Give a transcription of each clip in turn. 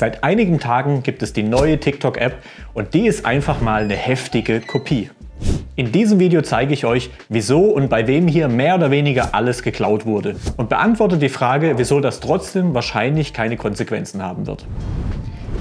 Seit einigen Tagen gibt es die neue TikTok-App und die ist einfach mal eine heftige Kopie. In diesem Video zeige ich euch, wieso und bei wem hier mehr oder weniger alles geklaut wurde und beantworte die Frage, wieso das trotzdem wahrscheinlich keine Konsequenzen haben wird.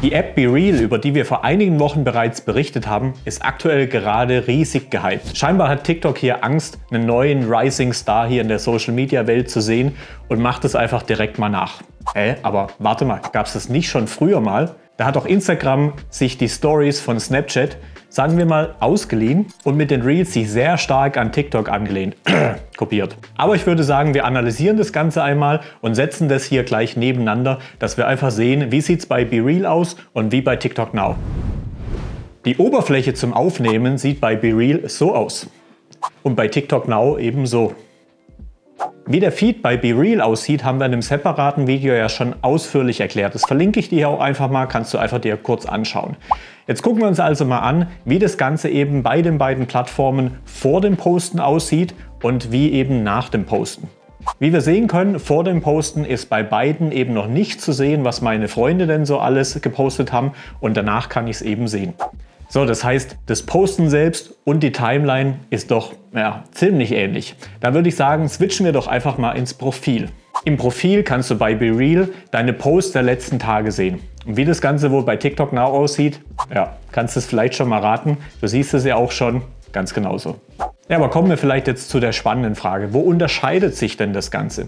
Die App BeReal, über die wir vor einigen Wochen bereits berichtet haben, ist aktuell gerade riesig gehypt. Scheinbar hat TikTok hier Angst, einen neuen Rising Star hier in der Social Media Welt zu sehen und macht es einfach direkt mal nach. Hä, aber warte mal, gab es das nicht schon früher mal? Da hat auch Instagram sich die Stories von Snapchat sagen wir mal, ausgeliehen und mit den Reels sich sehr stark an TikTok angelehnt, kopiert. Aber ich würde sagen, wir analysieren das Ganze einmal und setzen das hier gleich nebeneinander, dass wir einfach sehen, wie sieht es bei BeReal aus und wie bei TikTok Now. Die Oberfläche zum Aufnehmen sieht bei BeReal so aus und bei TikTok Now eben so. Wie der Feed bei BeReal aussieht, haben wir in einem separaten Video ja schon ausführlich erklärt. Das verlinke ich dir auch einfach mal, kannst du einfach dir kurz anschauen. Jetzt gucken wir uns also mal an, wie das Ganze eben bei den beiden Plattformen vor dem Posten aussieht und wie eben nach dem Posten. Wie wir sehen können, vor dem Posten ist bei beiden eben noch nicht zu sehen, was meine Freunde denn so alles gepostet haben und danach kann ich es eben sehen. So, das heißt, das Posten selbst und die Timeline ist doch ja, ziemlich ähnlich. Da würde ich sagen, switchen wir doch einfach mal ins Profil. Im Profil kannst du bei BeReal deine Posts der letzten Tage sehen. Und wie das Ganze wohl bei TikTok Now aussieht, ja, kannst du es vielleicht schon mal raten. Du siehst es ja auch schon ganz genauso. Ja, aber kommen wir vielleicht jetzt zu der spannenden Frage. Wo unterscheidet sich denn das Ganze?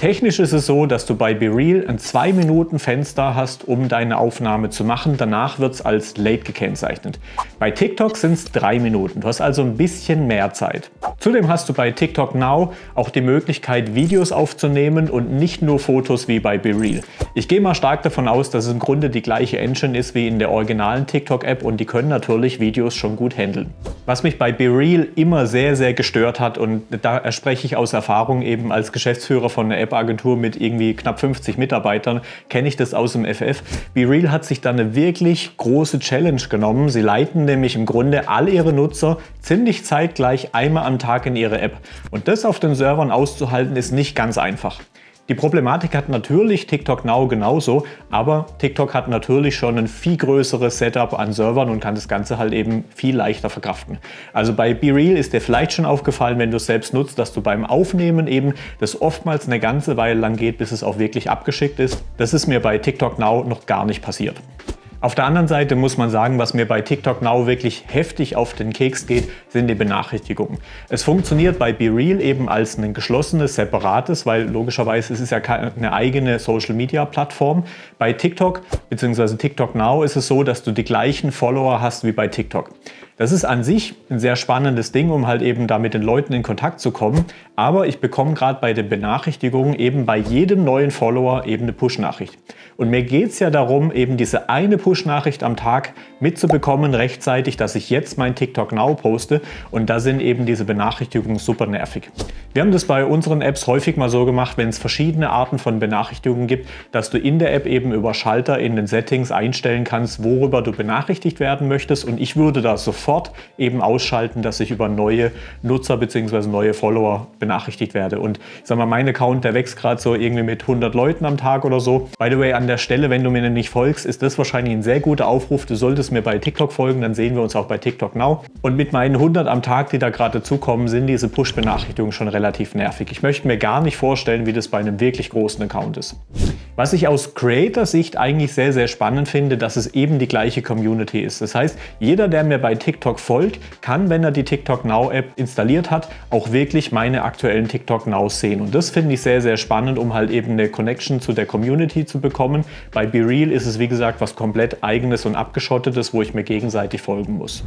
Technisch ist es so, dass du bei BeReal ein 2 Minuten Fenster hast, um deine Aufnahme zu machen. Danach wird es als Late gekennzeichnet. Bei TikTok sind es 3 Minuten. Du hast also ein bisschen mehr Zeit. Zudem hast du bei TikTok Now auch die Möglichkeit, Videos aufzunehmen und nicht nur Fotos wie bei BeReal. Ich gehe mal stark davon aus, dass es im Grunde die gleiche Engine ist wie in der originalen TikTok-App und die können natürlich Videos schon gut handeln. Was mich bei BeReal immer sehr, sehr gestört hat und da spreche ich aus Erfahrung eben als Geschäftsführer von einer App-Agentur mit irgendwie knapp 50 Mitarbeitern, kenne ich das aus dem FF. BeReal hat sich da eine wirklich große Challenge genommen. Sie leiten nämlich im Grunde all ihre Nutzer ziemlich zeitgleich einmal am Tag in ihre App. Und das auf den Servern auszuhalten ist nicht ganz einfach. Die Problematik hat natürlich TikTok Now genauso, aber TikTok hat natürlich schon ein viel größeres Setup an Servern und kann das Ganze halt eben viel leichter verkraften. Also bei BeReal ist dir vielleicht schon aufgefallen, wenn du es selbst nutzt, dass du beim Aufnehmen eben das oftmals eine ganze Weile lang geht, bis es auch wirklich abgeschickt ist. Das ist mir bei TikTok Now noch gar nicht passiert. Auf der anderen Seite muss man sagen, was mir bei TikTok Now wirklich heftig auf den Keks geht, sind die Benachrichtigungen. Es funktioniert bei BeReal eben als ein geschlossenes, separates, weil logischerweise ist es ja keine eigene Social Media Plattform. Bei TikTok bzw. TikTok Now ist es so, dass du die gleichen Follower hast wie bei TikTok. Das ist an sich ein sehr spannendes Ding, um halt eben da mit den Leuten in Kontakt zu kommen. Aber ich bekomme gerade bei den Benachrichtigungen eben bei jedem neuen Follower eben eine Push-Nachricht. Und mir geht es ja darum, eben diese eine Push-Nachricht am Tag mitzubekommen rechtzeitig, dass ich jetzt mein TikTok Now poste. Und da sind eben diese Benachrichtigungen super nervig. Wir haben das bei unseren Apps häufig mal so gemacht, wenn es verschiedene Arten von Benachrichtigungen gibt, dass du in der App eben über Schalter in den Settings einstellen kannst, worüber du benachrichtigt werden möchtest. Und ich würde da sofort sofort eben ausschalten, dass ich über neue Nutzer bzw. neue Follower benachrichtigt werde. Und ich sag mal, mein Account, der wächst gerade so irgendwie mit 100 Leuten am Tag oder so. By the way, an der Stelle, wenn du mir nicht folgst, ist das wahrscheinlich ein sehr guter Aufruf. Du solltest mir bei TikTok folgen, dann sehen wir uns auch bei TikTok Now. Und mit meinen 100 am Tag, die da gerade zukommen, sind diese Push-Benachrichtigungen schon relativ nervig. Ich möchte mir gar nicht vorstellen, wie das bei einem wirklich großen Account ist. Was ich aus Creator-Sicht eigentlich sehr, sehr spannend finde, dass es eben die gleiche Community ist. Das heißt, jeder, der mir bei TikTok folgt, kann, wenn er die TikTok Now App installiert hat, auch wirklich meine aktuellen TikTok Now sehen. Und das finde ich sehr, sehr spannend, um halt eben eine Connection zu der Community zu bekommen. Bei BeReal ist es, wie gesagt, was komplett eigenes und abgeschottetes, wo ich mir gegenseitig folgen muss.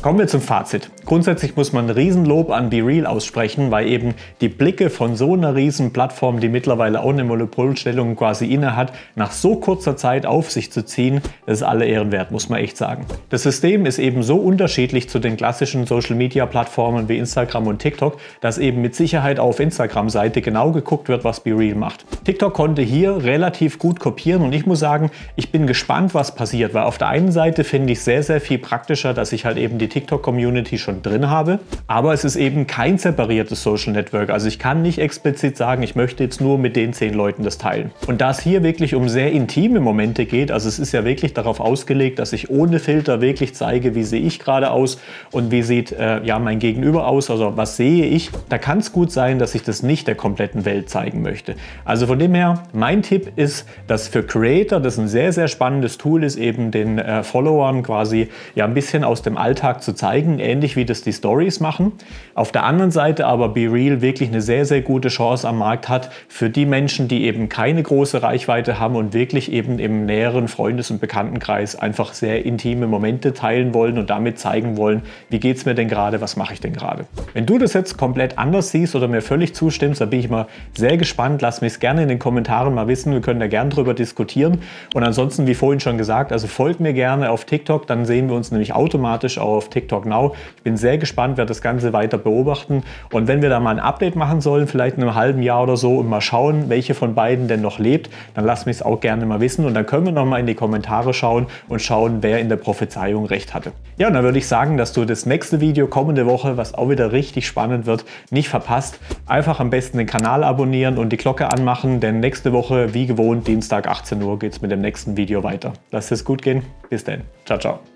Kommen wir zum Fazit. Grundsätzlich muss man Riesenlob an BeReal aussprechen, weil eben die Blicke von so einer riesen Plattform, die mittlerweile auch eine Monopolstellung quasi inne hat, nach so kurzer Zeit auf sich zu ziehen, das ist alle Ehren wert, muss man echt sagen. Das System ist eben so unterschiedlich zu den klassischen Social Media Plattformen wie Instagram und TikTok, dass eben mit Sicherheit auf Instagram-Seite genau geguckt wird, was BeReal macht. TikTok konnte hier relativ gut kopieren und ich muss sagen, ich bin gespannt, was passiert, weil auf der einen Seite finde ich sehr, sehr viel praktischer, dass ich halt eben die TikTok-Community schon drin habe. Aber es ist eben kein separiertes Social Network. Also ich kann nicht explizit sagen, ich möchte jetzt nur mit den zehn Leuten das teilen. Und da es hier wirklich um sehr intime Momente geht, also es ist ja wirklich darauf ausgelegt, dass ich ohne Filter wirklich zeige, wie sehe ich gerade aus und wie sieht äh, ja mein Gegenüber aus, also was sehe ich, da kann es gut sein, dass ich das nicht der kompletten Welt zeigen möchte. Also von dem her, mein Tipp ist, dass für Creator das ein sehr, sehr spannendes Tool ist, eben den äh, Followern quasi ja ein bisschen aus dem Alltag zu zeigen, ähnlich wie das die Stories machen. Auf der anderen Seite aber Be Real wirklich eine sehr, sehr gute Chance am Markt hat für die Menschen, die eben keine große Reichweite haben und wirklich eben im näheren Freundes- und Bekanntenkreis einfach sehr intime Momente teilen wollen und damit zeigen wollen, wie geht es mir denn gerade, was mache ich denn gerade. Wenn du das jetzt komplett anders siehst oder mir völlig zustimmst, dann bin ich mal sehr gespannt. Lass mich es gerne in den Kommentaren mal wissen. Wir können da gerne drüber diskutieren. Und ansonsten, wie vorhin schon gesagt, also folgt mir gerne auf TikTok, dann sehen wir uns nämlich automatisch auch auf TikTok Now. Ich bin sehr gespannt, werde das Ganze weiter beobachten. Und wenn wir da mal ein Update machen sollen, vielleicht in einem halben Jahr oder so und mal schauen, welche von beiden denn noch lebt, dann lass mich es auch gerne mal wissen. Und dann können wir noch mal in die Kommentare schauen und schauen, wer in der Prophezeiung recht hatte. Ja, und dann würde ich sagen, dass du das nächste Video kommende Woche, was auch wieder richtig spannend wird, nicht verpasst. Einfach am besten den Kanal abonnieren und die Glocke anmachen, denn nächste Woche, wie gewohnt, Dienstag 18 Uhr, geht es mit dem nächsten Video weiter. Lass es gut gehen. Bis dann. Ciao, ciao.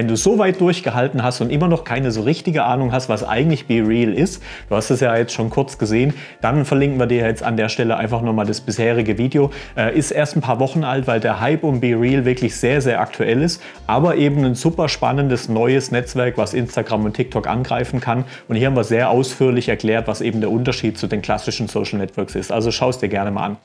Wenn du so weit durchgehalten hast und immer noch keine so richtige Ahnung hast, was eigentlich Be Real ist, du hast es ja jetzt schon kurz gesehen, dann verlinken wir dir jetzt an der Stelle einfach nochmal das bisherige Video. Äh, ist erst ein paar Wochen alt, weil der Hype um Be Real wirklich sehr, sehr aktuell ist, aber eben ein super spannendes neues Netzwerk, was Instagram und TikTok angreifen kann. Und hier haben wir sehr ausführlich erklärt, was eben der Unterschied zu den klassischen Social Networks ist. Also schau es dir gerne mal an.